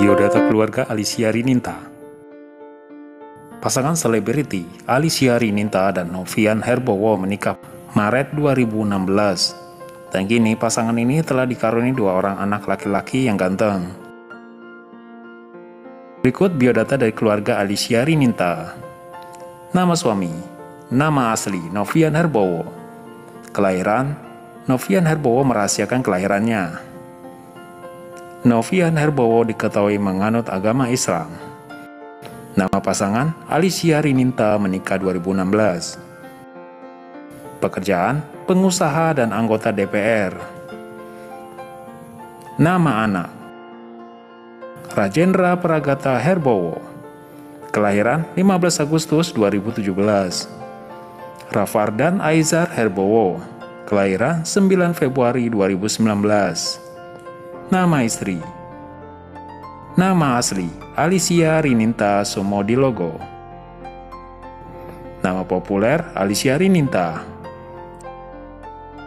Biodata keluarga Alicia Rininta Pasangan selebriti Alicia Rininta dan Novian Herbowo menikah Maret 2016 dan kini pasangan ini telah dikaruniai dua orang anak laki-laki yang ganteng. Berikut biodata dari keluarga Alicia Rininta. Nama suami, nama asli Novian Herbowo. Kelahiran, Novian Herbowo merahasiakan kelahirannya. Novian Herbowo diketahui menganut agama Islam. Nama pasangan Alicia Rininta menikah 2016. Pekerjaan, pengusaha dan anggota DPR. Nama anak Rajendra Pragata Herbowo Kelahiran 15 Agustus 2017 Rafardan Aizar Herbowo Kelahiran 9 Februari 2019 Nama istri. Nama asli Alicia Rininta Sumodilogo Nama populer Alicia Rininta.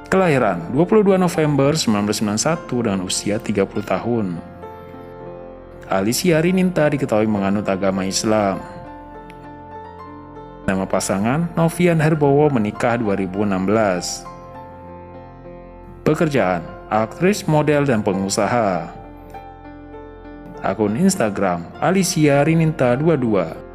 Kelahiran 22 November 1991 dengan usia 30 tahun. Alicia Rininta diketahui menganut agama Islam. Nama pasangan Novian Herbowo menikah 2016 Pekerjaan aktris, model, dan pengusaha. Akun Instagram Alicia Rininta 22